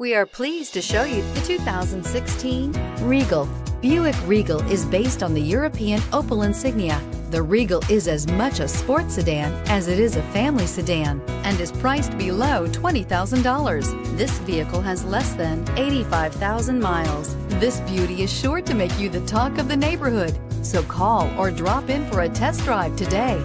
We are pleased to show you the 2016 Regal. Buick Regal is based on the European Opel Insignia. The Regal is as much a sports sedan as it is a family sedan and is priced below $20,000. This vehicle has less than 85,000 miles. This beauty is sure to make you the talk of the neighborhood. So call or drop in for a test drive today.